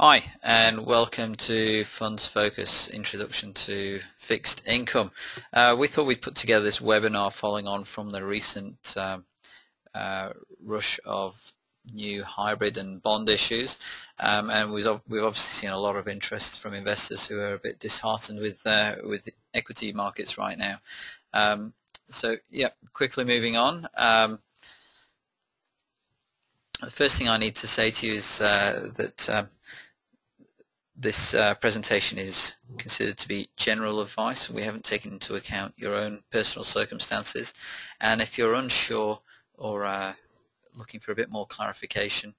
Hi and welcome to Funds Focus Introduction to Fixed Income. Uh, we thought we'd put together this webinar following on from the recent um, uh, rush of new hybrid and bond issues um, and we've, we've obviously seen a lot of interest from investors who are a bit disheartened with uh, with equity markets right now. Um, so yeah, quickly moving on. Um, the first thing I need to say to you is uh, that um, this uh, presentation is considered to be general advice. We haven't taken into account your own personal circumstances. And if you're unsure or uh, looking for a bit more clarification,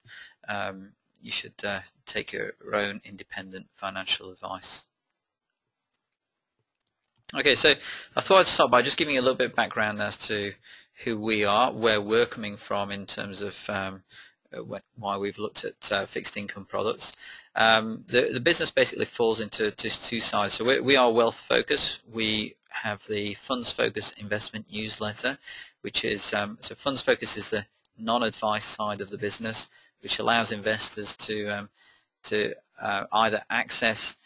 um, you should uh, take your own independent financial advice. Okay, so I thought I'd start by just giving you a little bit of background as to who we are, where we're coming from in terms of um, why we've looked at uh, fixed income products. Um, the, the business basically falls into just two sides. So we, we are wealth focused. We have the Funds Focus investment newsletter, which is um, so Funds Focus is the non-advice side of the business, which allows investors to um, to uh, either access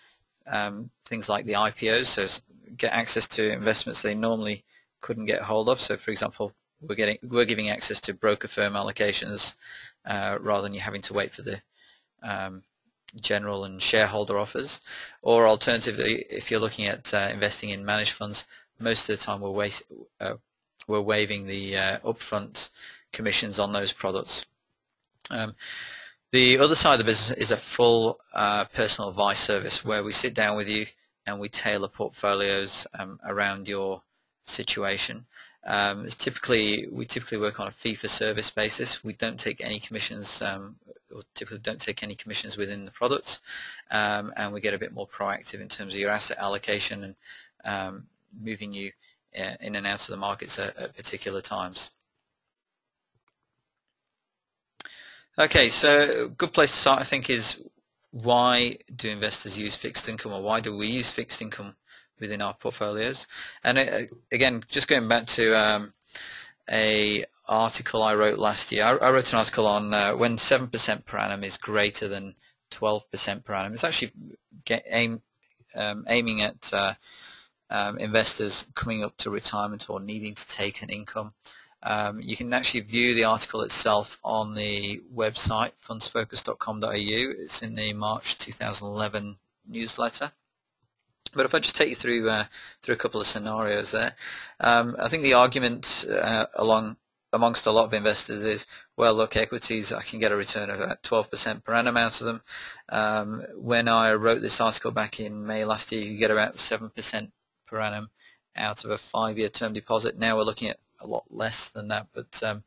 um, things like the IPOs, so get access to investments they normally couldn't get hold of. So, for example, we're getting we're giving access to broker firm allocations uh, rather than you having to wait for the um, general and shareholder offers. Or alternatively, if you're looking at uh, investing in managed funds, most of the time we're, uh, we're waiving the uh, upfront commissions on those products. Um, the other side of the business is a full uh, personal advice service where we sit down with you and we tailor portfolios um, around your situation. Um, typically we typically work on a fee for service basis. We don't take any commissions, um, or typically don't take any commissions within the product, um, and we get a bit more proactive in terms of your asset allocation and um, moving you uh, in and out of the markets at, at particular times. Okay, so a good place to start, I think, is why do investors use fixed income, or why do we use fixed income within our portfolios. And uh, again, just going back to um, a article I wrote last year, I, I wrote an article on uh, when 7% per annum is greater than 12% per annum. It's actually get, aim, um, aiming at uh, um, investors coming up to retirement or needing to take an income. Um, you can actually view the article itself on the website fundsfocus.com.au. It's in the March 2011 newsletter. But if I just take you through uh, through a couple of scenarios there, um, I think the argument uh, along amongst a lot of investors is, well, look, equities, I can get a return of about 12% per annum out of them. Um, when I wrote this article back in May last year, you get about 7% per annum out of a five-year term deposit. Now we're looking at a lot less than that, but um,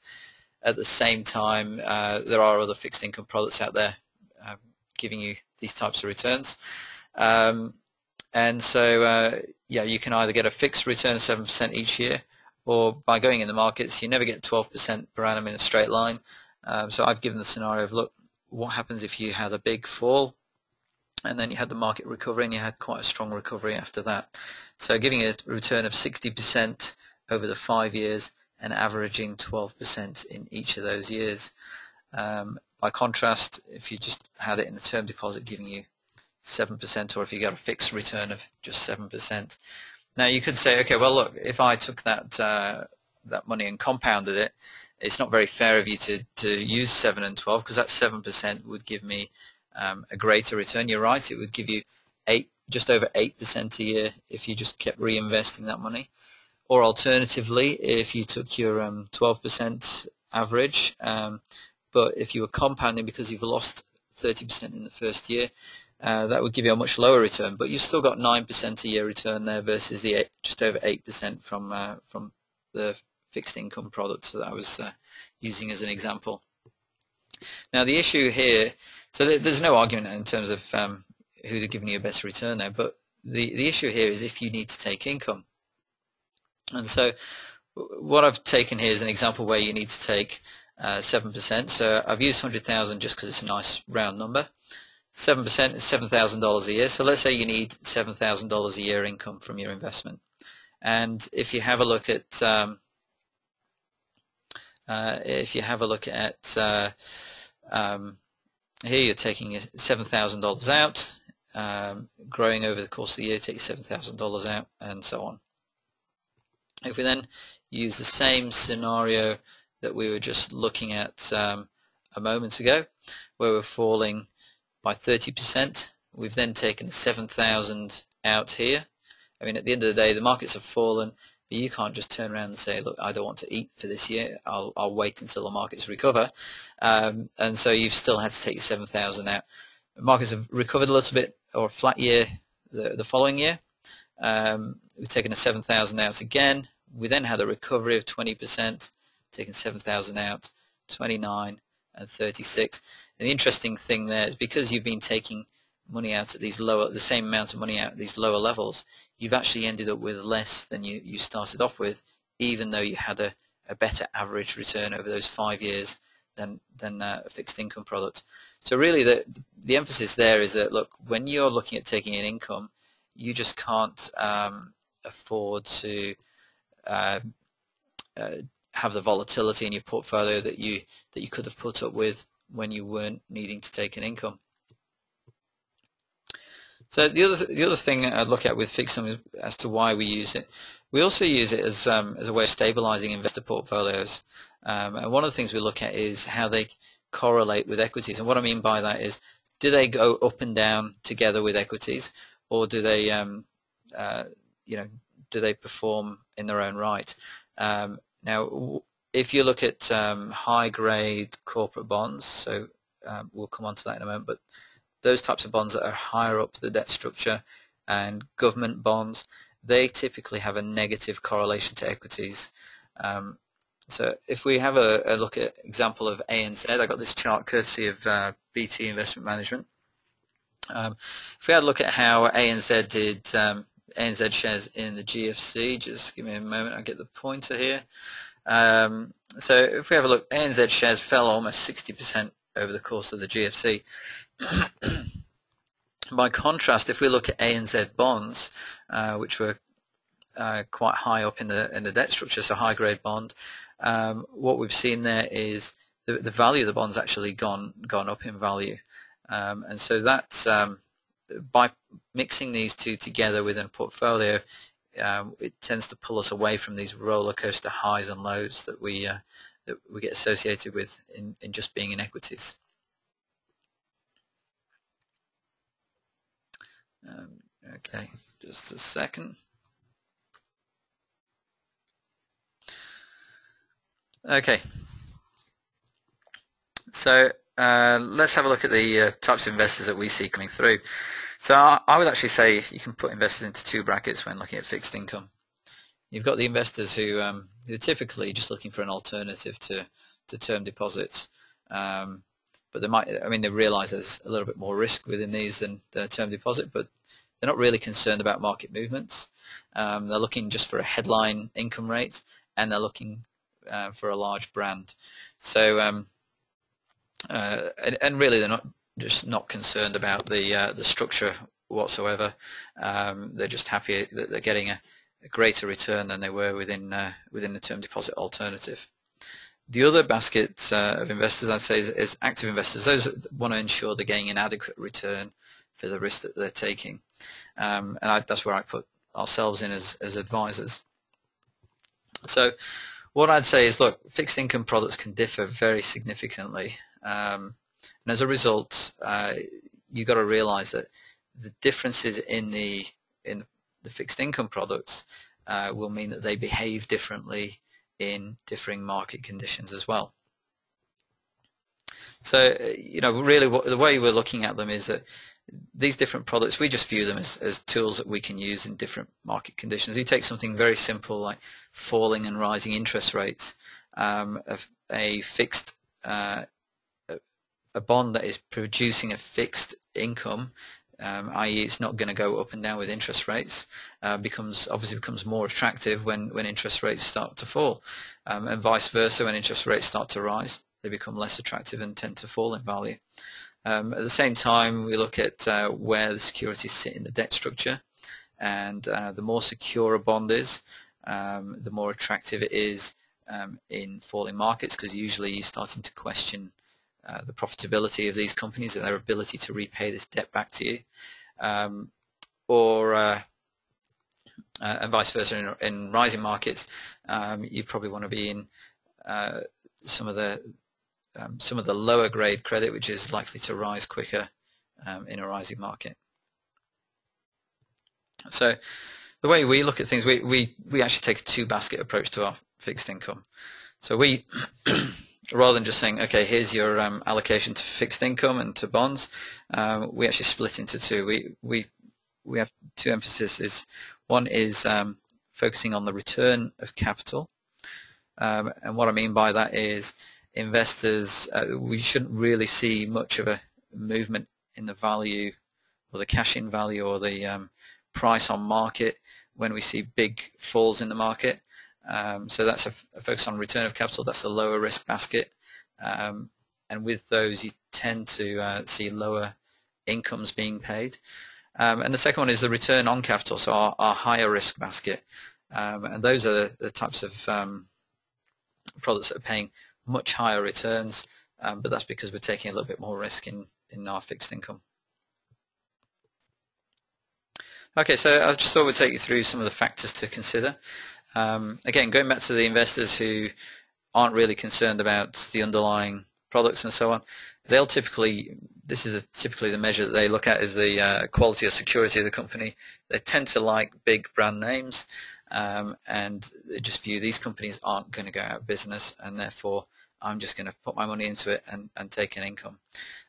at the same time, uh, there are other fixed income products out there um, giving you these types of returns. Um, and so, uh, yeah, you can either get a fixed return of 7% each year, or by going in the markets, you never get 12% per annum in a straight line. Um, so I've given the scenario of, look, what happens if you had a big fall, and then you had the market recovery, and you had quite a strong recovery after that. So giving a return of 60% over the five years and averaging 12% in each of those years. Um, by contrast, if you just had it in a term deposit giving you 7% or if you got a fixed return of just 7%. Now you could say, okay, well look, if I took that uh, that money and compounded it, it's not very fair of you to, to use 7 and 12 because that 7% would give me um, a greater return. You're right, it would give you eight, just over 8% a year if you just kept reinvesting that money. Or alternatively, if you took your um, 12% average, um, but if you were compounding because you've lost 30% in the first year, uh, that would give you a much lower return, but you've still got 9% a year return there versus the eight, just over 8% from uh, from the fixed income products that I was uh, using as an example. Now the issue here, so th there's no argument in terms of um, who's giving you a better return there, but the, the issue here is if you need to take income. And so what I've taken here is an example where you need to take 7%. Uh, so I've used 100,000 just because it's a nice round number. 7% is $7,000 a year. So let's say you need $7,000 a year income from your investment. And if you have a look at um, uh, if you have a look at uh, um, here you're taking $7,000 out, um, growing over the course of the year, take $7,000 out, and so on. If we then use the same scenario that we were just looking at um, a moment ago, where we're falling by 30%, we've then taken 7,000 out here. I mean, at the end of the day, the markets have fallen, but you can't just turn around and say, look, I don't want to eat for this year. I'll, I'll wait until the markets recover. Um, and so you've still had to take 7,000 out. Markets have recovered a little bit, or flat year the, the following year. Um, we've taken a 7,000 out again. We then had a recovery of 20%, taken 7,000 out, 29 and 36. And the interesting thing there is because you've been taking money out at these lower, the same amount of money out at these lower levels, you've actually ended up with less than you, you started off with, even though you had a, a better average return over those five years than, than uh, a fixed income product. So really the, the emphasis there is that, look, when you're looking at taking an income, you just can't um, afford to uh, uh, have the volatility in your portfolio that you that you could have put up with when you weren't needing to take an income. So the other the other thing I'd look at with income is as to why we use it. We also use it as um, as a way of stabilizing investor portfolios. Um, and one of the things we look at is how they correlate with equities. And what I mean by that is, do they go up and down together with equities, or do they, um, uh, you know, do they perform in their own right? Um, now, if you look at um, high-grade corporate bonds, so um, we'll come on to that in a moment, but those types of bonds that are higher up the debt structure and government bonds, they typically have a negative correlation to equities. Um, so if we have a, a, look at example of ANZ, I got this chart courtesy of uh, BT Investment Management. Um, if we had a look at how ANZ did um, ANZ shares in the GFC, just give me a moment, I'll get the pointer here. Um, so if we have a look, ANZ shares fell almost 60% over the course of the GFC. By contrast, if we look at ANZ bonds, uh, which were uh, quite high up in the in the debt structure, so high grade bond, um, what we've seen there is the, the value of the bonds actually gone gone up in value, um, and so that's um, by mixing these two together within a portfolio, um, it tends to pull us away from these roller coaster highs and lows that we uh, that we get associated with in, in just being in equities. Um, okay, just a second. Okay, so uh, let's have a look at the uh, types of investors that we see coming through. So I, would actually say you can put investors into two brackets when looking at fixed income. You've got the investors who, um, are typically just looking for an alternative to, to term deposits. Um, but they might, I mean, they realize there's a little bit more risk within these than, than a term deposit, but they're not really concerned about market movements. Um, they're looking just for a headline income rate, and they're looking uh, for a large brand. So, um, uh, and, and, really, they're not just not concerned about the uh, the structure whatsoever. Um, they're just happy that they're getting a, a greater return than they were within uh, within the term deposit alternative. The other basket uh, of investors, I'd say, is, is, active investors. Those that want to ensure they're getting an adequate return for the risk that they're taking. Um, and I, that's where I put ourselves in as, as advisors. So what I'd say is, look, fixed income products can differ very significantly. Um, and as a result, uh, you've got to realize that the differences in the in the fixed income products uh, will mean that they behave differently in differing market conditions as well. So, you know, really what, the way we're looking at them is that these different products, we just view them as, as tools that we can use in different market conditions. You take something very simple like falling and rising interest rates, um, a, a, fixed, uh, a bond that is producing a fixed income um, i.e. it's not going to go up and down with interest rates, uh, becomes obviously becomes more attractive when, when interest rates start to fall, um, and vice versa when interest rates start to rise, they become less attractive and tend to fall in value. Um, at the same time, we look at uh, where the securities sit in the debt structure, and uh, the more secure a bond is, um, the more attractive it is um, in falling markets because usually you're starting to question uh, the profitability of these companies and their ability to repay this debt back to you, um, or uh, uh, and vice versa in, in rising markets, um, you probably want to be in uh, some of the um, some of the lower grade credit, which is likely to rise quicker um, in a rising market. So the way we look at things, we, we, we actually take a two-basket approach to our fixed income. So we, rather than just saying, okay, here's your um, allocation to fixed income and to bonds, um, we actually split into two. We, we, we have two emphases. One is um, focusing on the return of capital. Um, and what I mean by that is investors, uh, we shouldn't really see much of a movement in the value or the cash-in value or the um, price on market when we see big falls in the market. Um, so that's a, a, focus on return of capital. That's a lower risk basket. Um, and with those, you tend to uh, see lower incomes being paid. Um, and the second one is the return on capital, so our, our higher risk basket. Um, and those are the, the types of um, products that are paying much higher returns, um, but that's because we're taking a little bit more risk in, in our fixed income. Okay, so I just thought we'd take you through some of the factors to consider. Um, again, going back to the investors who aren't really concerned about the underlying products and so on, they'll typically, this is a, typically the measure that they look at is the uh, quality or security of the company. They tend to like big brand names um, and they just view these companies aren't going to go out of business and therefore I'm just going to put my money into it and, and take an income.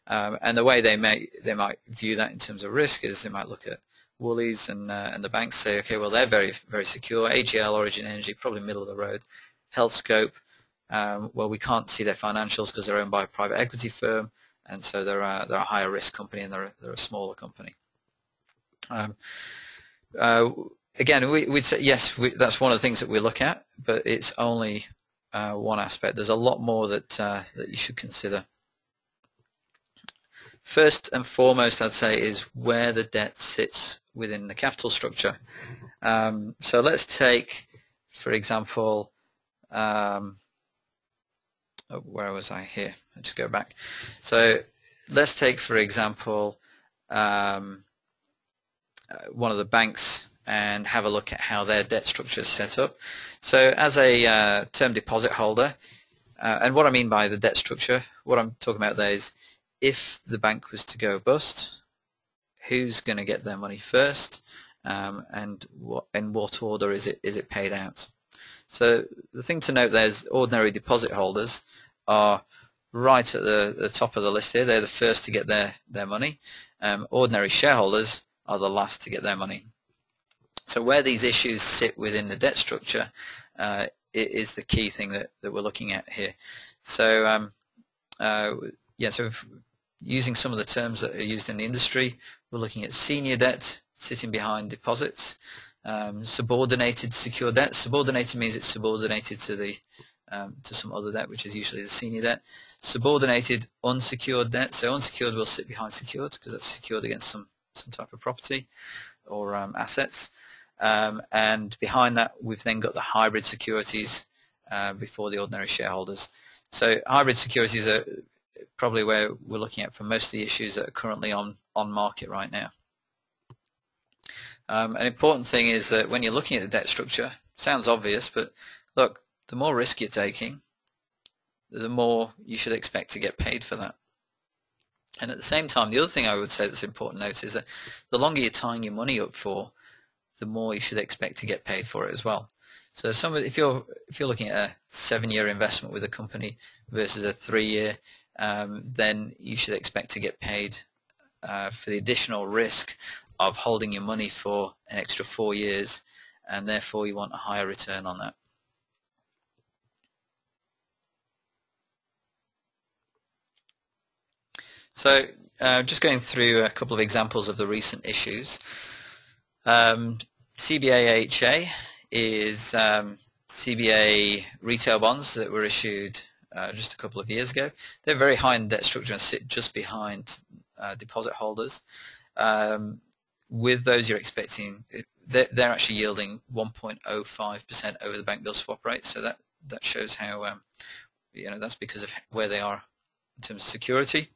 Um, and the way they may they might view that in terms of risk is they might look at Woolies and uh, and the banks say, okay, well they're very very secure. AGL, Origin Energy, probably middle of the road. Healthscope, um, well we can't see their financials because they're owned by a private equity firm, and so they're a, they're a higher risk company and they're they're a smaller company. Um, uh, again, we, would say yes, we, that's one of the things that we look at, but it's only uh, one aspect. There's a lot more that uh, that you should consider. First and foremost, I'd say, is where the debt sits within the capital structure. Um, so let's take, for example, um, oh, where was I here? I'll just go back. So let's take, for example, um, uh, one of the banks and have a look at how their debt structure is set up. So as a uh, term deposit holder, uh, and what I mean by the debt structure, what I'm talking about there is if the bank was to go bust, who's going to get their money first, um, and what in what order is it is it paid out. So the thing to note there is ordinary deposit holders are right at the, the top of the list here. They're the first to get their, their money. Um, ordinary shareholders are the last to get their money. So where these issues sit within the debt structure uh, is the key thing that, that we're looking at here. So um, uh, yeah, so using some of the terms that are used in the industry, we're looking at senior debt sitting behind deposits, um, subordinated secure debt. Subordinated means it's subordinated to the um, to some other debt, which is usually the senior debt. Subordinated unsecured debt. So unsecured will sit behind secured because that's secured against some some type of property or um, assets. Um, and behind that, we've then got the hybrid securities uh, before the ordinary shareholders. So hybrid securities are probably where we're looking at for most of the issues that are currently on, on market right now. Um, an important thing is that when you're looking at the debt structure, sounds obvious, but look, the more risk you're taking, the more you should expect to get paid for that. And at the same time, the other thing I would say that's important to note is that the longer you're tying your money up for, the more you should expect to get paid for it as well. So if you're if you're looking at a seven-year investment with a company versus a three-year, um, then you should expect to get paid uh, for the additional risk of holding your money for an extra four years, and therefore you want a higher return on that. So uh, just going through a couple of examples of the recent issues. Um, CBA is um, CBA retail bonds that were issued uh, just a couple of years ago. They're very high in debt structure and sit just behind uh, deposit holders. Um, with those, you're expecting they're, they're actually yielding 1.05% over the bank bill swap rate. So that that shows how um, you know that's because of where they are in terms of security.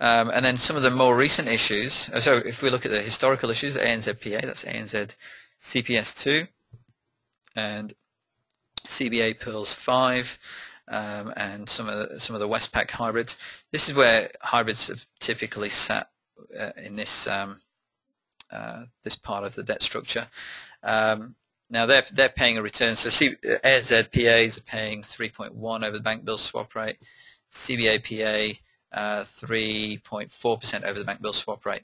Um, and then some of the more recent issues, uh, so if we look at the historical issues, ANZPA, that's ANZ CPS2, and CBA PERLS 5, um, and some of the, some of the Westpac hybrids. This is where hybrids have typically sat uh, in this um, uh, this part of the debt structure. Um, now they're they're paying a return. So C, AZPAs are paying 3.1 over the bank bill swap rate. CBAPA 3.4% uh, over the bank bill swap rate.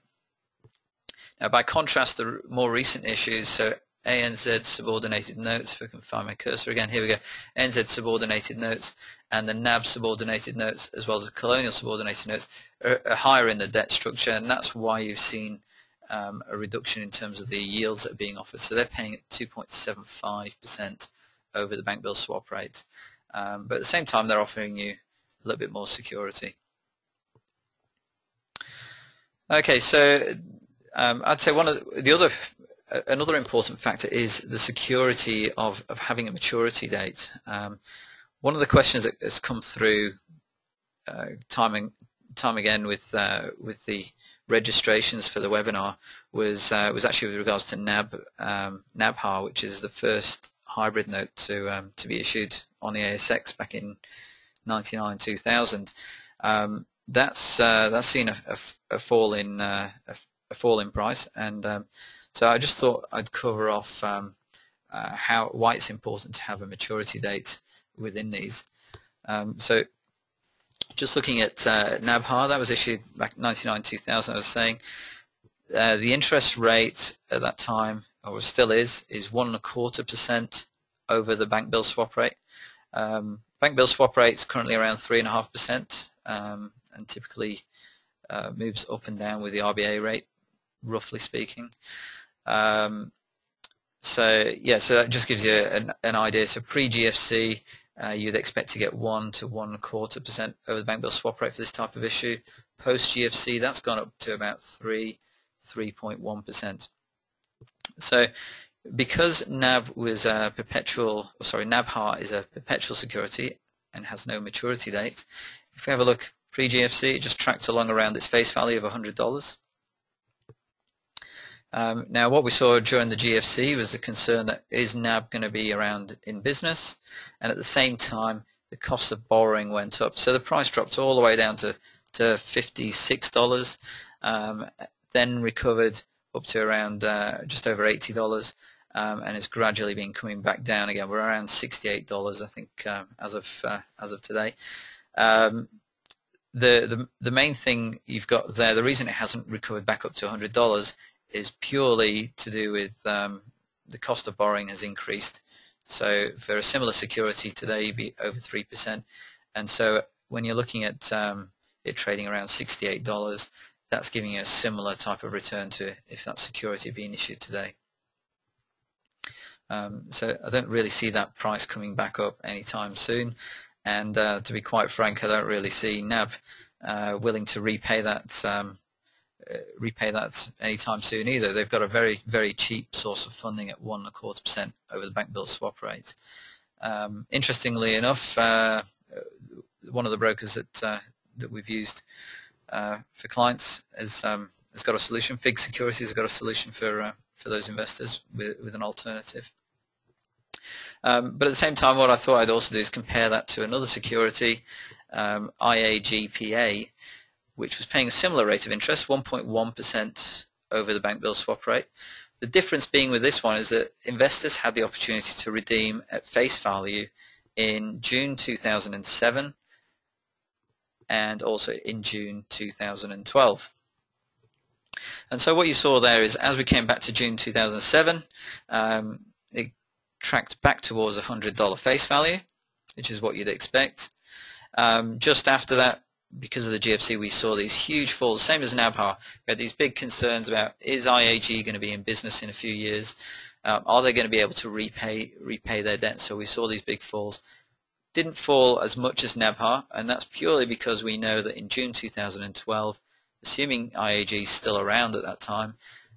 Now by contrast, the more recent issues, so ANZ subordinated notes, if I can find my cursor again, here we go, ANZ subordinated notes and the NAB subordinated notes as well as the colonial subordinated notes are, are higher in the debt structure and that's why you've seen um, a reduction in terms of the yields that are being offered. So they're paying at 2.75% over the bank bill swap rate. Um, but at the same time, they're offering you a little bit more security. Okay, so um, I'd say one of the, the other another important factor is the security of, of having a maturity date. Um, one of the questions that has come through uh, time and time again with uh, with the registrations for the webinar was uh, was actually with regards to NAB um, NABHA, which is the first hybrid note to um, to be issued on the ASX back in 99 2000. Um, that's uh, that's seen a, a, a fall in uh, a, a, fall in price, and um, so I just thought I'd cover off um, uh, how why it's important to have a maturity date within these. Um, so just looking at uh, NABHA, that was issued back 99-2000, I was saying. Uh, the interest rate at that time, or still is, is one and a quarter percent over the bank bill swap rate. Um, bank bill swap rate is currently around three and a half percent, um, and typically uh, moves up and down with the RBA rate, roughly speaking. Um, so yeah, so that just gives you an, an idea. So pre-GFC, uh, you'd expect to get 1 to 1 quarter percent over the bank bill swap rate for this type of issue. Post GFC, that's gone up to about 3, 3.1 percent. So because NAB was a perpetual, sorry, NABHA is a perpetual security and has no maturity date, if we have a look pre-GFC, it just tracked along around its face value of $100. Um, now, what we saw during the GFC was the concern that is NAB going to be around in business, and at the same time, the cost of borrowing went up. So the price dropped all the way down to, to $56, um, then recovered up to around uh, just over $80, um, and it's gradually been coming back down again. We're around $68, I think, um, as of uh, as of today. Um, the, the the main thing you've got there, the reason it hasn't recovered back up to $100 is purely to do with um, the cost of borrowing has increased. So for a similar security today, you'd be over 3%. And so when you're looking at um, it trading around $68, that's giving you a similar type of return to if that security being issued today. Um, so I don't really see that price coming back up anytime soon. And uh, to be quite frank, I don't really see NAB uh, willing to repay that um, repay that anytime soon either. They've got a very, very cheap source of funding at one and a quarter percent over the bank bill swap rate. Um, interestingly enough, uh, one of the brokers that uh, that we've used uh, for clients has um, has got a solution. FIIG Securities has got a solution for uh, for those investors with with an alternative. Um, but at the same time, what I thought I'd also do is compare that to another security, um, IAGPA, which was paying a similar rate of interest, 1.1% over the bank bill swap rate. The difference being with this one is that investors had the opportunity to redeem at face value in June 2007 and also in June 2012. And so what you saw there is as we came back to June 2007, um, it tracked back towards $100 face value, which is what you'd expect. Um, just after that, because of the GFC, we saw these huge falls, same as NABHA. We had these big concerns about is IAG going to be in business in a few years? Um, are they going to be able to repay repay their debt? So we saw these big falls. Didn't fall as much as NABHA, and that's purely because we know that in June 2012, assuming IAG is still around at that time,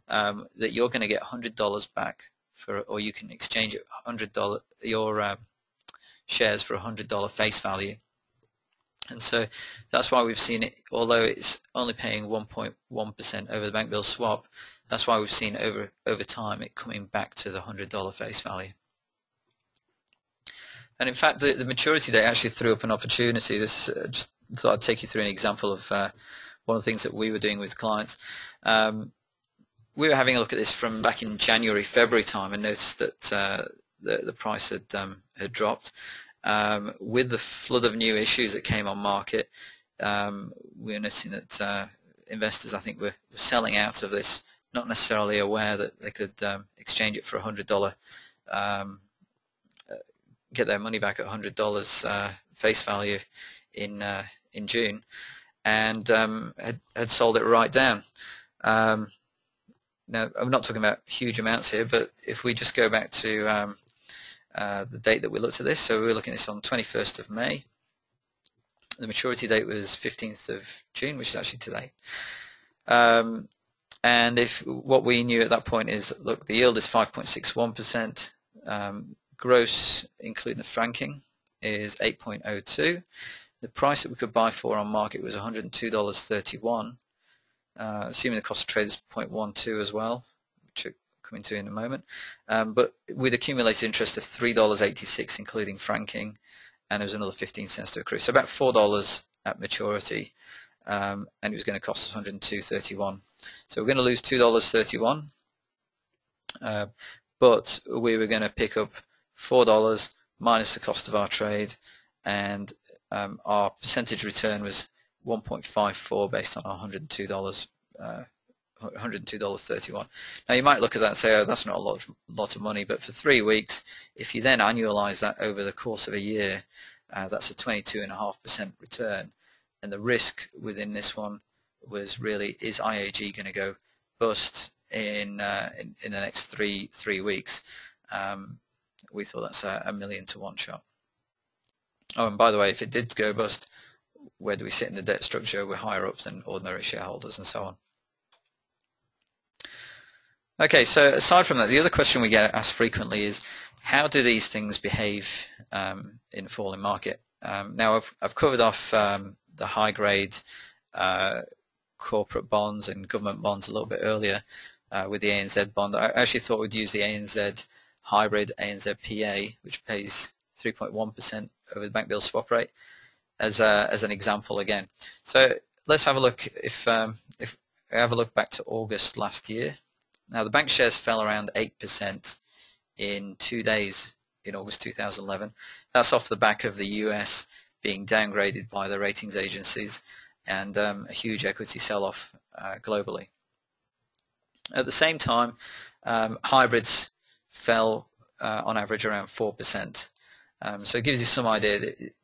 um, that you're going to get $100 back for, or you can exchange $100 your uh, shares for $100 face value And so that's why we've seen it, although it's only paying 1.1% over the bank bill swap, that's why we've seen over over time it coming back to the $100 face value. And in fact, the, the maturity date actually threw up an opportunity. This uh, just thought I'd take you through an example of uh, one of the things that we were doing with clients. Um, we were having a look at this from back in January, February time, and noticed that uh, the, the price had um, had dropped. Um, with the flood of new issues that came on market, um, we're noticing that uh, investors, I think, were, were, selling out of this, not necessarily aware that they could um, exchange it for a hundred dollar, um, uh, get their money back at hundred dollars uh, face value in uh, in June, and um, had had sold it right down. Um, now, I'm not talking about huge amounts here, but if we just go back to uh, the date that we looked at this, so we were looking at this on 21st of May. The maturity date was 15th of June, which is actually today. Um, and if what we knew at that point is, look, the yield is 5.61%, um, gross, including the franking, is 8.02. The price that we could buy for on market was $102.31 uh, assuming the cost of trade is 0.12 as well, come into in a moment. Um, but with accumulated interest of $3.86 including franking, and there was another 15 cents to accrue. So about $4 at maturity, um, and it was going to cost us 102.31. So we're going to lose $2.31, uh, but we were going to pick up $4 minus the cost of our trade, and um, our percentage return was 1.54 based on our $102 uh, $102.31. Now you might look at that and say, oh, that's not a lot, lot of money, but for three weeks, if you then annualize that over the course of a year, uh, that's a 22.5% return. And the risk within this one was really, is IAG going to go bust in, uh, in, in the next three three weeks? Um, we thought that's a, a million to one shot. Oh, and by the way, if it did go bust, where do we sit in the debt structure? We're higher up than ordinary shareholders and so on. Okay, so aside from that, the other question we get asked frequently is, how do these things behave um, in a falling market? Um, now, I've, I've, covered off um, the high-grade uh, corporate bonds and government bonds a little bit earlier uh, with the ANZ bond. I actually thought we'd use the ANZ hybrid ANZ PA, which pays 3.1% over the bank bill swap rate as a, as an example again. So let's have a look if um, if have a look back to August last year. Now the bank shares fell around 8% in two days in August 2011. That's off the back of the US being downgraded by the ratings agencies and um, a huge equity sell-off uh, globally. At the same time, um, hybrids fell uh, on average around 4%. Um, so it gives you some idea that it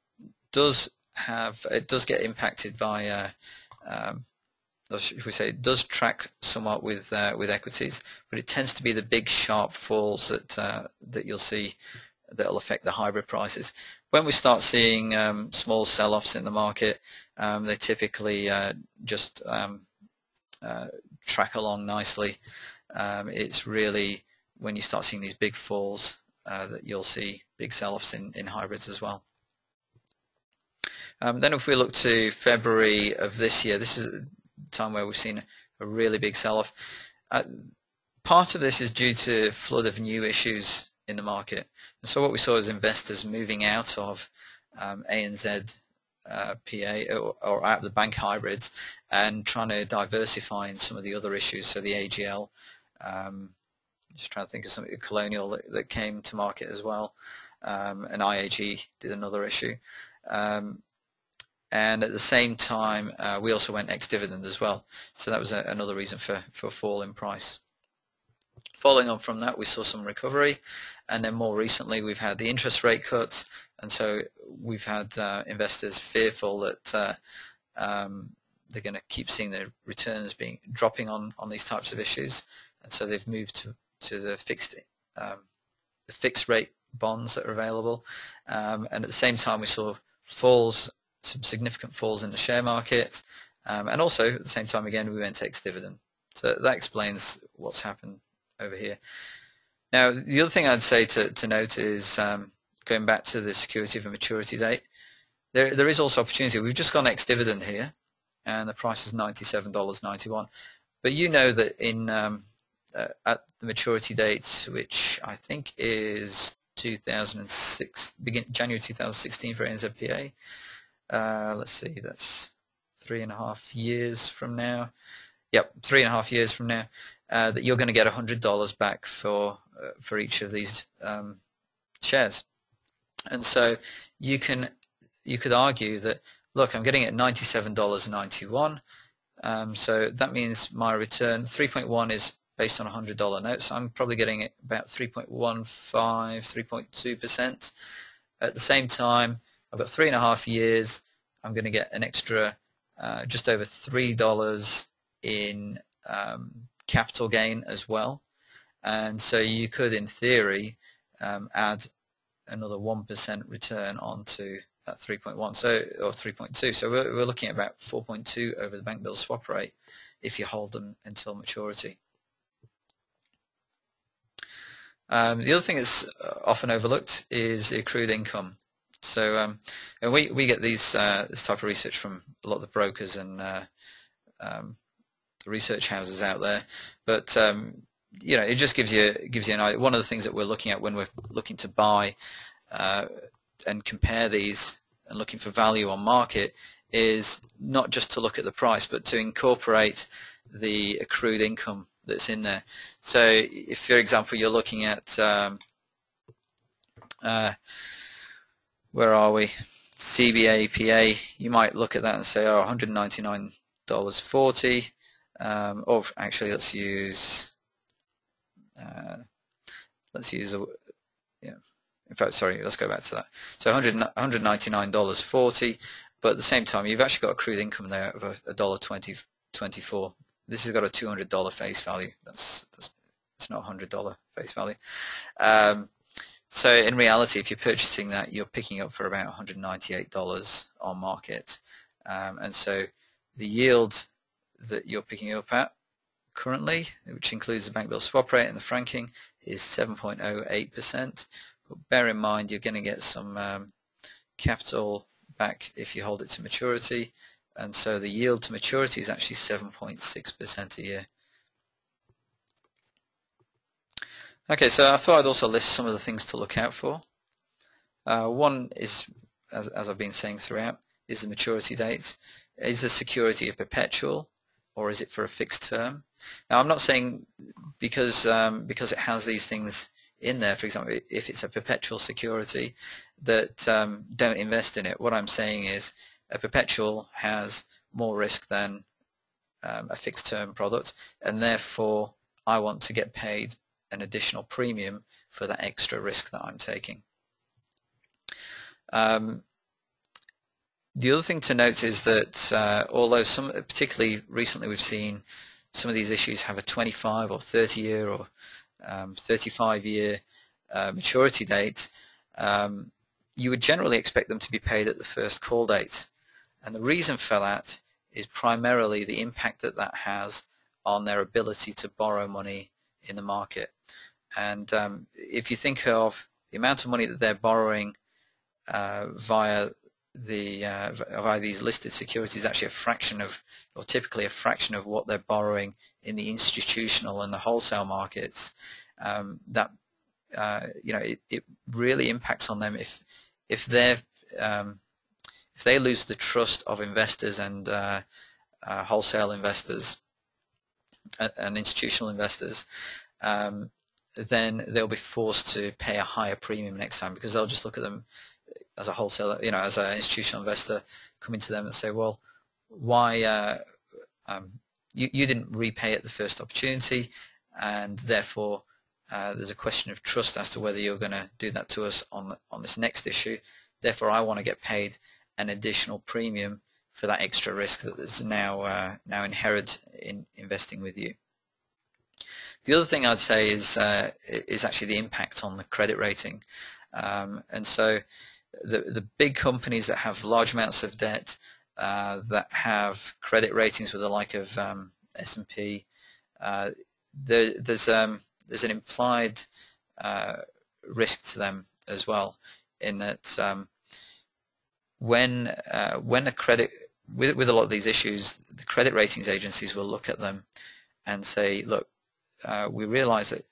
does have it does get impacted by uh, if we say it does track somewhat with uh, with equities, but it tends to be the big sharp falls that uh, that you'll see that will affect the hybrid prices. When we start seeing um, small sell-offs in the market, um, they typically uh, just um, uh, track along nicely. Um, it's really when you start seeing these big falls uh, that you'll see big sell-offs in, in hybrids as well. Um, then if we look to February of this year, this is time where we've seen a really big sell-off. Uh, part of this is due to flood of new issues in the market. And so what we saw is investors moving out of um, ANZ uh, PA or, or, out of the bank hybrids and trying to diversify in some of the other issues. So the AGL, um, just trying to think of something, Colonial that, that came to market as well, um, and IAG did another issue. Um, and at the same time uh, we also went ex-dividend as well. So that was a, another reason for for a fall in price. Following on from that we saw some recovery. And then more recently we've had the interest rate cuts. And so we've had uh, investors fearful that uh, um, they're going to keep seeing their returns being dropping on on these types of issues. And so they've moved to to the fixed um, the fixed rate bonds that are available. Um, and at the same time we saw falls some significant falls in the share market, um, and also at the same time again we went ex-dividend. So that explains what's happened over here. Now the other thing I'd say to, to note is um, going back to the security of a maturity date, there there is also opportunity. We've just gone ex-dividend here, and the price is $97.91. But you know that in um, uh, at the maturity date, which I think is 2006, begin January 2016 for NZPA. Uh, let's see, that's three and a half years from now. Yep, three and a half years from now. Uh, that you're going to get $100 back for uh, for each of these um, shares, and so you can you could argue that look, I'm getting it $97.91. Um, so that means my return 3.1 is based on a $100 note, so I'm probably getting it about 3.15, 3.2%. At the same time, I've got three and a half years. I'm going to get an extra uh, just over $3 in um, capital gain as well. And so you could, in theory, um, add another 1% return onto that 3.1 so or 3.2. So we're, we're looking at about 4.2 over the bank bill swap rate if you hold them until maturity. Um, the other thing that's uh, often overlooked is the accrued income. So um, and we, we get these uh, this type of research from a lot of the brokers and uh, um, research houses out there, but um, you know it just gives you gives you an idea. One of the things that we're looking at when we're looking to buy uh, and compare these and looking for value on market is not just to look at the price, but to incorporate the accrued income that's in there. So if, for example, you're looking at, um, uh, where are we, CBA, PA, you might look at that and say, oh, $199.40, um, or actually let's use, uh, let's use, a, yeah, in fact, sorry, let's go back to that. So $199.40, but at the same time, you've actually got accrued income there of a dollar twenty twenty four this has got a $200 face value. That's, that's it's not a $100 face value. Um, so in reality, if you're purchasing that, you're picking up for about $198 on market. Um, and so the yield that you're picking up at currently, which includes the bank bill swap rate and the franking, is 7.08%. But bear in mind you're going to get some um, capital back if you hold it to maturity and so the yield to maturity is actually 7.6% a year. Okay, so I thought I'd also list some of the things to look out for. Uh, one is, as, as I've been saying throughout, is the maturity date. Is the security a perpetual or is it for a fixed term? Now I'm not saying because um, because it has these things in there, for example, if it's a perpetual security, that um, don't invest in it. What I'm saying is a perpetual has more risk than um, a fixed term product and therefore I want to get paid an additional premium for that extra risk that I'm taking. Um, the other thing to note is that uh, although some, particularly recently we've seen some of these issues have a 25 or 30 year or um, 35 year uh, maturity date, um, you would generally expect them to be paid at the first call date. And the reason for that is primarily the impact that that has on their ability to borrow money in the market. And um, if you think of the amount of money that they're borrowing uh, via the uh, via these listed securities, actually a fraction of, or typically a fraction of what they're borrowing in the institutional and the wholesale markets. Um, that uh, you know, it, it really impacts on them if if they're um, if they lose the trust of investors and uh, uh, wholesale investors and institutional investors, um, then they'll be forced to pay a higher premium next time because they'll just look at them as a wholesaler, you know, as an institutional investor coming to them and say, well, why uh, um, you, you didn't repay at the first opportunity and therefore uh, there's a question of trust as to whether you're going to do that to us on on this next issue. Therefore, I want to get paid an additional premium for that extra risk that is now uh, now inherent in investing with you. The other thing I'd say is uh, is actually the impact on the credit rating, um, and so the the big companies that have large amounts of debt uh, that have credit ratings with the like of um, S&P, uh, there, there's um, there's an implied uh, risk to them as well in that um, when uh, when a credit with with a lot of these issues, the credit ratings agencies will look at them and say, look, uh, we realize that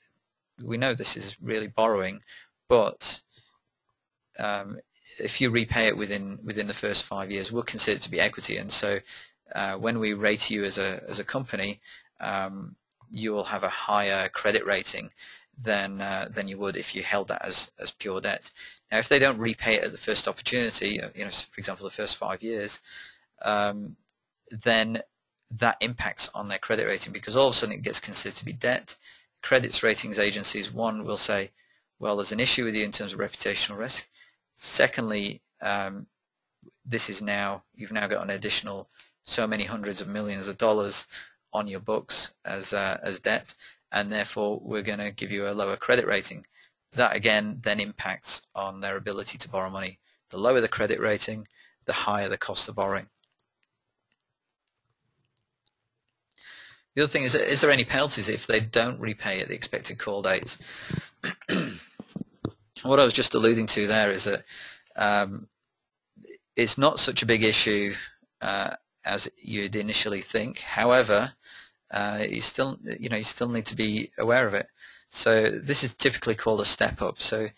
we know this is really borrowing, but um, if you repay it within within the first five years, we'll consider it to be equity. And so, uh, when we rate you as a as a company, um, you will have a higher credit rating than uh, than you would if you held that as as pure debt. Now, if they don't repay it at the first opportunity, uh, you know, for example, the first five years, um, then that impacts on their credit rating because all of a sudden it gets considered to be debt. Credits ratings agencies, one will say, well, there's an issue with you in terms of reputational risk. Secondly, um, this is now, you've now got an additional so many hundreds of millions of dollars on your books as, uh, as debt, and therefore we're going to give you a lower credit rating. That again then impacts on their ability to borrow money. The lower the credit rating, the higher the cost of borrowing. The other thing is, is there any penalties if they don't repay at the expected call date? what I was just alluding to there is that um, it's not such a big issue uh, as you'd initially think. However, uh, you still, you know, you still need to be aware of it. So this is typically called a step up. So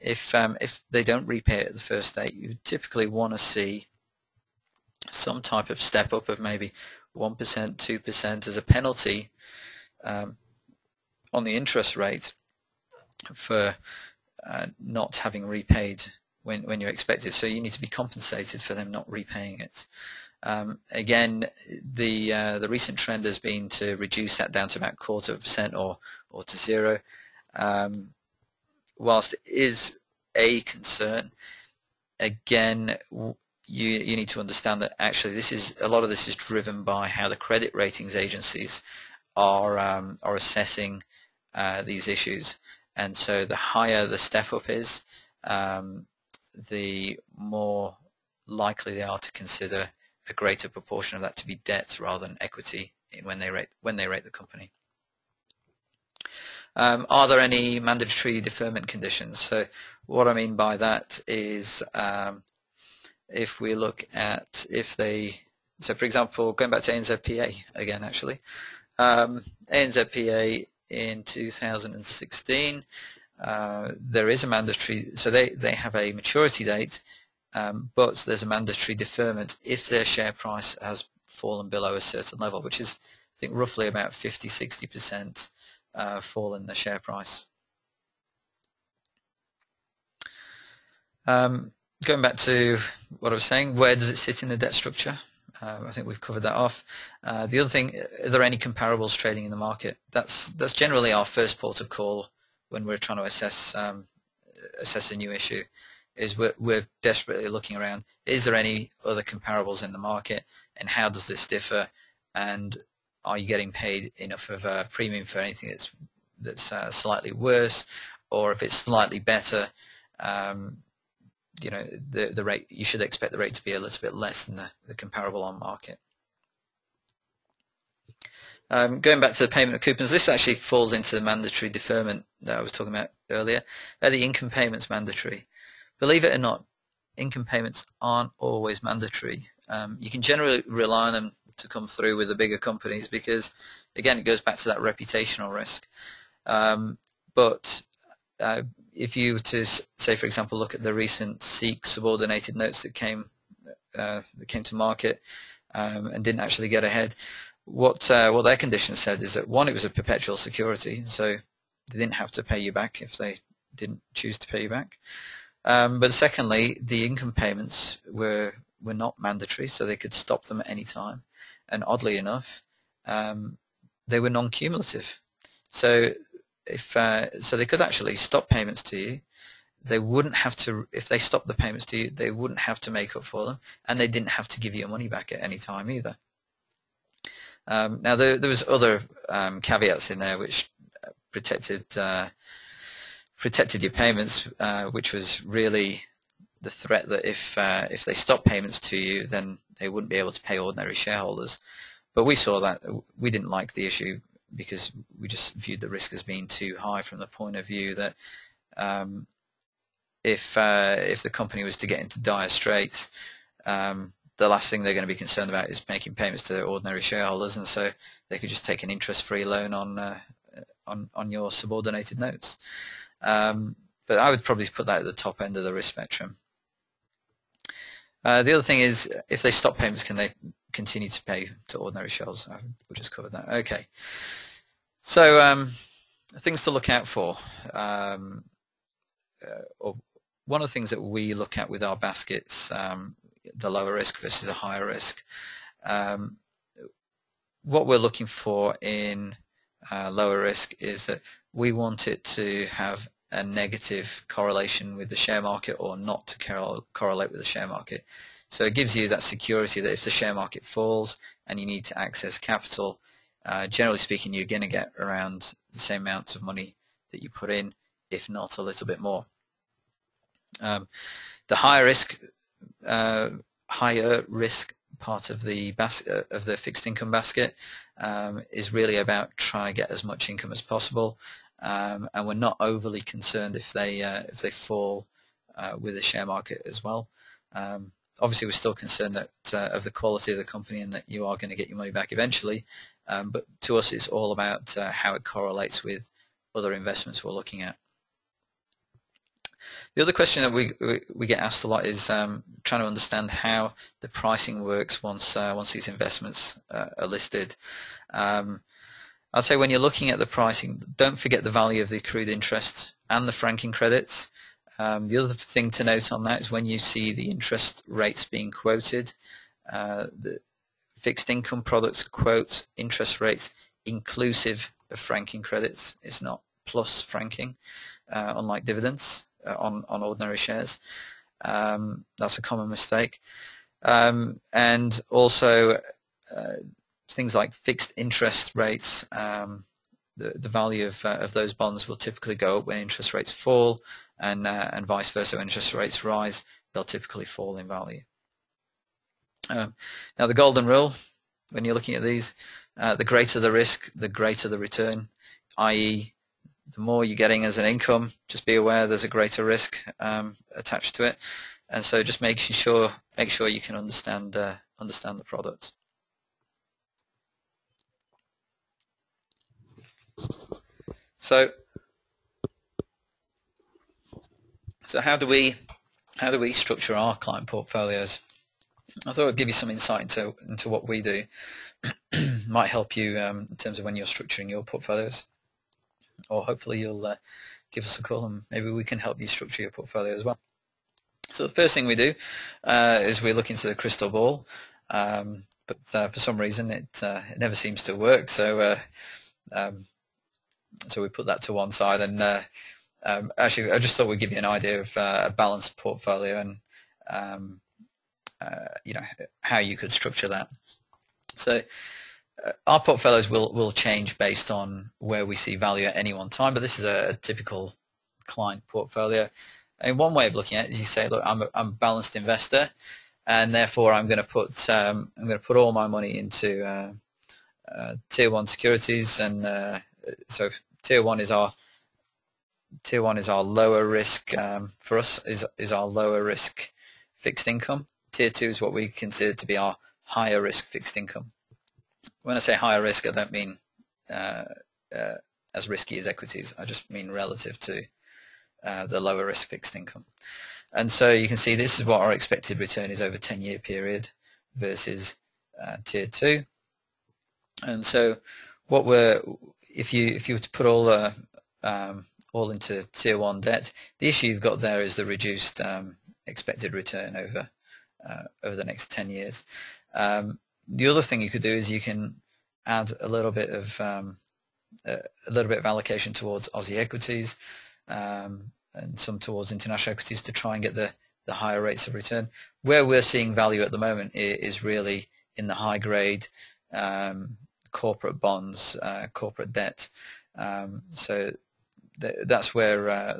if um, if they don't repay at the first date, you typically want to see some type of step up of maybe 1%, 2% as a penalty um, on the interest rate for uh, not having repaid when, when you're expected. So you need to be compensated for them not repaying it. Um, again, the uh, the recent trend has been to reduce that down to about quarter of a percent or or to zero. Um, whilst it is a concern, again, you you need to understand that actually this is a lot of this is driven by how the credit ratings agencies are um, are assessing uh, these issues, and so the higher the step up is, um, the more likely they are to consider a greater proportion of that to be debt rather than equity when they rate when they rate the company. Um, are there any mandatory deferment conditions? So what I mean by that is um, if we look at if they, so for example, going back to ANZPA again actually, um, ANZPA in 2016, uh, there is a mandatory, so they, they have a maturity date, um, but there's a mandatory deferment if their share price has fallen below a certain level, which is I think roughly about 50-60% uh, fall in the share price. Um, going back to what I was saying, where does it sit in the debt structure? Uh, I think we've covered that off. Uh, the other thing, are there any comparables trading in the market? That's that's generally our first port of call when we're trying to assess um, assess a new issue. Is we're, we're desperately looking around. Is there any other comparables in the market, and how does this differ? And are you getting paid enough of a premium for anything that's that's uh, slightly worse, or if it's slightly better? Um, you know the the rate you should expect the rate to be a little bit less than the, the comparable on market. Um, going back to the payment of coupons, this actually falls into the mandatory deferment that I was talking about earlier. Are the income payments mandatory? Believe it or not, income payments aren't always mandatory. Um, you can generally rely on them to come through with the bigger companies because, again, it goes back to that reputational risk. Um, but uh, if you were to say, for example, look at the recent SEEK subordinated notes that came uh, that came to market um, and didn't actually get ahead, what uh, what their conditions said is that one, it was a perpetual security, so they didn't have to pay you back if they didn't choose to pay you back. Um, but secondly, the income payments were were not mandatory, so they could stop them at any time. And oddly enough, um, they were non-cumulative. So if uh, so they could actually stop payments to you. They wouldn't have to, if they stopped the payments to you, they wouldn't have to make up for them, and they didn't have to give you your money back at any time either. Um, now there, there was other um, caveats in there which protected uh, protected your payments, uh, which was really the threat that if uh, if they stopped payments to you, then they wouldn't be able to pay ordinary shareholders. But we saw that we didn't like the issue because we just viewed the risk as being too high from the point of view that um, if uh, if the company was to get into dire straits, um, the last thing they're going to be concerned about is making payments to their ordinary shareholders, and so they could just take an interest-free loan on uh, on on your subordinated notes. Um, but I would probably put that at the top end of the risk spectrum. Uh, the other thing is, if they stop payments, can they continue to pay to ordinary shareholders? We just covered that. Okay. So um, things to look out for. Um, uh, one of the things that we look at with our baskets, um, the lower risk versus a higher risk, um, what we're looking for in uh, lower risk is that we want it to have a negative correlation with the share market or not to correlate with the share market. So it gives you that security that if the share market falls and you need to access capital, uh, generally speaking, you're going to get around the same amount of money that you put in, if not a little bit more. Um, the higher risk, uh, higher risk part of the basket of the fixed income basket um, is really about trying to get as much income as possible, um, and we're not overly concerned if they uh, if they fall uh, with the share market as well. Um, obviously, we're still concerned that uh, of the quality of the company and that you are going to get your money back eventually. Um, but to us, it's all about uh, how it correlates with other investments we're looking at. The other question that we we get asked a lot is um, trying to understand how the pricing works once uh, once these investments uh, are listed. Um, I'd say when you're looking at the pricing, don't forget the value of the accrued interest and the franking credits. Um, the other thing to note on that is when you see the interest rates being quoted, uh, the fixed income products quote interest rates inclusive of franking credits. It's not plus franking, uh, unlike dividends. Uh, on, on ordinary shares. Um, that's a common mistake. Um, and also uh, things like fixed interest rates, um, the, the value of, uh, of those bonds will typically go up when interest rates fall and, uh, and vice versa. When interest rates rise, they'll typically fall in value. Um, now the golden rule, when you're looking at these, uh, the greater the risk, the greater the return, i.e the more you're getting as an income, just be aware there's a greater risk um, attached to it, and so just making sure make sure you can understand uh, understand the product. So, so how do we how do we structure our client portfolios? I thought I'd give you some insight into into what we do. Might help you um, in terms of when you're structuring your portfolios or hopefully you'll uh, give us a call and maybe we can help you structure your portfolio as well. So the first thing we do uh, is we look into the crystal ball, um, but uh, for some reason it, uh, it never seems to work. So uh, um, so we put that to one side, and uh, um, actually I just thought we'd give you an idea of a balanced portfolio and um, you know how you could structure that. So uh, our portfolios will, will change based on where we see value at any one time, but this is a, a typical client portfolio. And one way of looking at it is you say, look, I'm a, I'm a balanced investor, and therefore I'm going to put um, I'm going to put all my money into uh, uh, tier one securities, and uh, so tier one is our tier one is our lower risk um, for us is is our lower risk fixed income. Tier two is what we consider to be our higher risk fixed income when I say higher risk, I don't mean uh, uh, as risky as equities. I just mean relative to uh, the lower risk fixed income. And so you can see this is what our expected return is over 10-year period versus uh, tier two. And so what we're if you if you were to put all um, all into tier one debt, the issue you've got there is the reduced um, expected return over uh, over the next 10 years. Um, the other thing you could do is you can add a little bit of um, a little bit of allocation towards Aussie equities um, and some towards international equities to try and get the, the higher rates of return. Where we're seeing value at the moment is really in the high grade um, corporate bonds, uh, corporate debt. Um, so th that's where uh,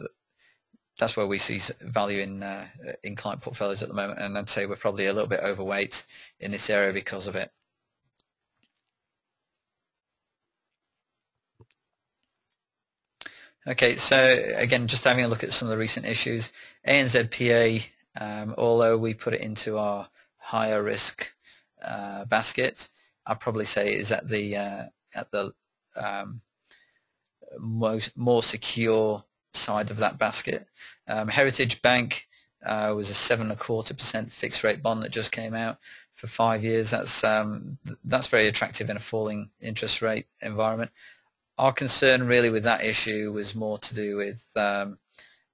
that's where we see value in uh, in client portfolios at the moment, and I'd say we're probably a little bit overweight in this area because of it. Okay, so again, just having a look at some of the recent issues, ANZPA, um, although we put it into our higher risk uh, basket, I'd probably say is at the uh, at the um, most more secure side of that basket. Um, Heritage Bank uh, was a seven and a quarter percent fixed rate bond that just came out for five years. That's um, that's very attractive in a falling interest rate environment. Our concern really with that issue was more to do with um,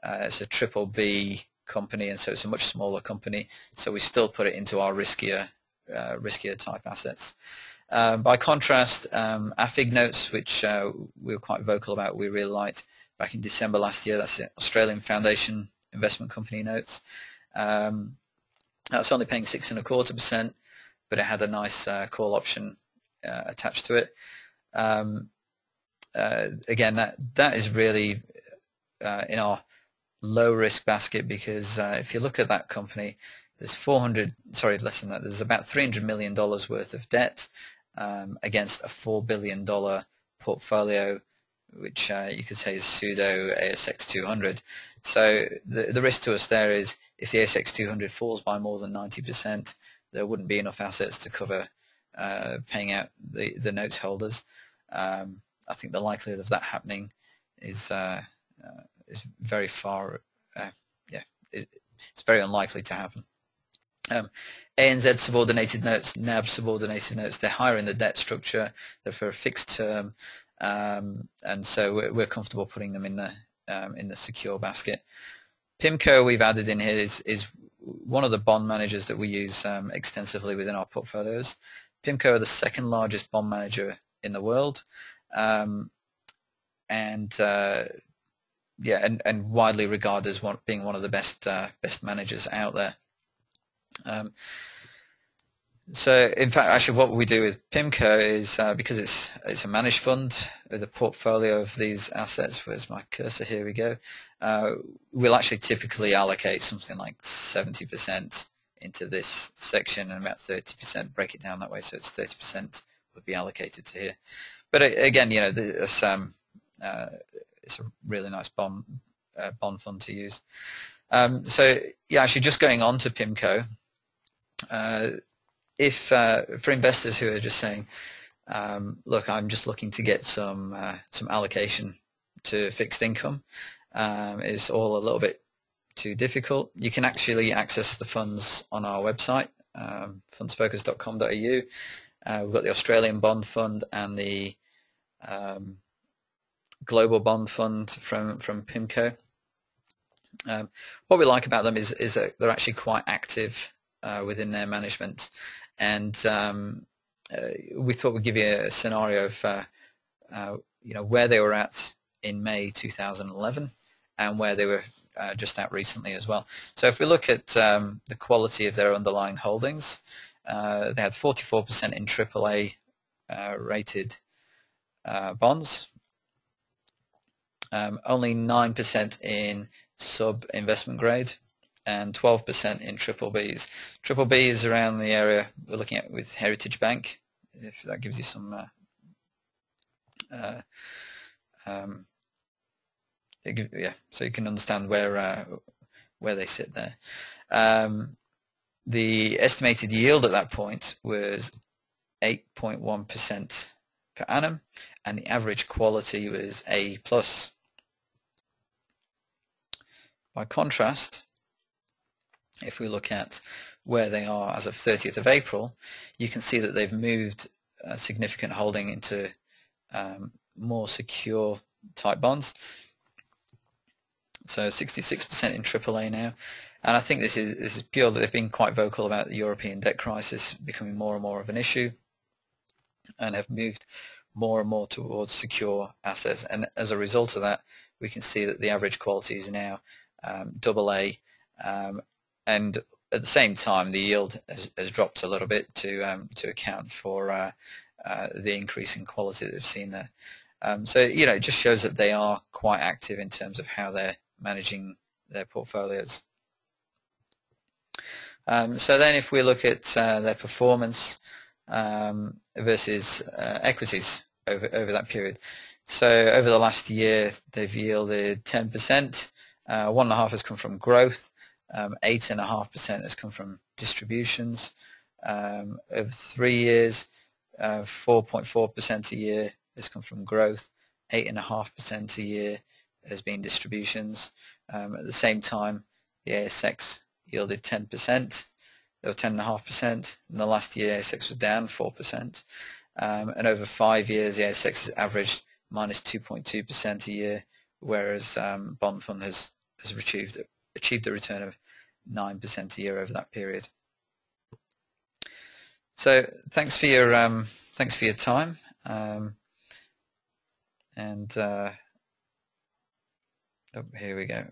uh, it's a triple B company, and so it's a much smaller company. So we still put it into our riskier uh, riskier type assets. Um, by contrast, um, AFIG notes, which uh, we were quite vocal about, we really liked back in December last year. That's the Australian Foundation Investment Company notes. Um, that's only paying six and a quarter percent, but it had a nice uh, call option uh, attached to it. Um, uh, again, that that is really uh, in our low risk basket because uh, if you look at that company, there's 400, sorry, less than that. There's about 300 million dollars worth of debt um, against a four billion dollar portfolio, which uh, you could say is pseudo ASX 200. So the the risk to us there is if the ASX 200 falls by more than 90%, there wouldn't be enough assets to cover uh, paying out the the notes holders. Um, I think the likelihood of that happening is uh, uh is very far. Uh, yeah, it, it's very unlikely to happen. Um, ANZ subordinated notes, NAB subordinated notes, they're higher in the debt structure, they're for a fixed term, um, and so we're, we're, comfortable putting them in the um, in the secure basket. PIMCO we've added in here is, is one of the bond managers that we use um, extensively within our portfolios. PIMCO are the second largest bond manager in the world, um, and uh, yeah, and, and widely regarded as one, being one of the best uh, best managers out there. Um, so in fact, actually what we do with PIMCO is uh, because it's it's a managed fund with a portfolio of these assets. Where's my cursor? Here we go. Uh, we'll actually typically allocate something like 70% into this section and about 30% break it down that way. So it's 30% would be allocated to here. But again, you know, this, um, uh, it's a really nice bond uh, bond fund to use. Um, so yeah, actually just going on to PIMCO, uh, if uh, for investors who are just saying, um, look, I'm just looking to get some uh, some allocation to fixed income, um, it's all a little bit too difficult. You can actually access the funds on our website, um, fundsfocus.com.au. Uh, we've got the Australian Bond Fund and the um, Global Bond Fund from from PIMCO. Um, what we like about them is is that they're actually quite active uh, within their management. And um, uh, we thought we'd give you a scenario of uh, uh you know where they were at in May 2011 and where they were uh, just at recently as well. So if we look at um, the quality of their underlying holdings, uh, they had 44% in AAA rated bonds, um, only 9% in sub investment grade, and 12% in triple Bs. Triple B is around the area we're looking at with Heritage Bank, if that gives you some uh, uh, um, yeah, so you can understand where uh, where they sit there. Um, the estimated yield at that point was 8.1% per annum, and the average quality was A+. plus. By contrast, if we look at where they are as of 30th of April, you can see that they've moved a significant holding into um, more secure type bonds. So 66% in AAA now. And I think this is this is purely they've been quite vocal about the European debt crisis becoming more and more of an issue, and have moved more and more towards secure assets. And as a result of that, we can see that the average quality is now um, AA, um, and at the same time, the yield has, has dropped a little bit to um, to account for uh, uh, the increase in quality that we've seen there. Um, so you know, it just shows that they are quite active in terms of how they're managing their portfolios. Um, so then, if we look at uh, their performance um, versus uh, equities over over that period, so over the last year, they've yielded 10%. Uh, one and a half has come from growth, um, 8.5% has come from distributions. Um, over three years, 4.4% uh, a year has come from growth, 8.5% a year has been distributions. Um, at the same time, the ASX yielded 10%, or 10.5%. In the last year, ASX was down 4%. Um, and over five years, the ASX has averaged minus 2.2% a year, whereas um, bond fund has, has achieved, achieved a return of 9% a year over that period. So thanks for your um, thanks for your time, um, and uh, oh, here we go.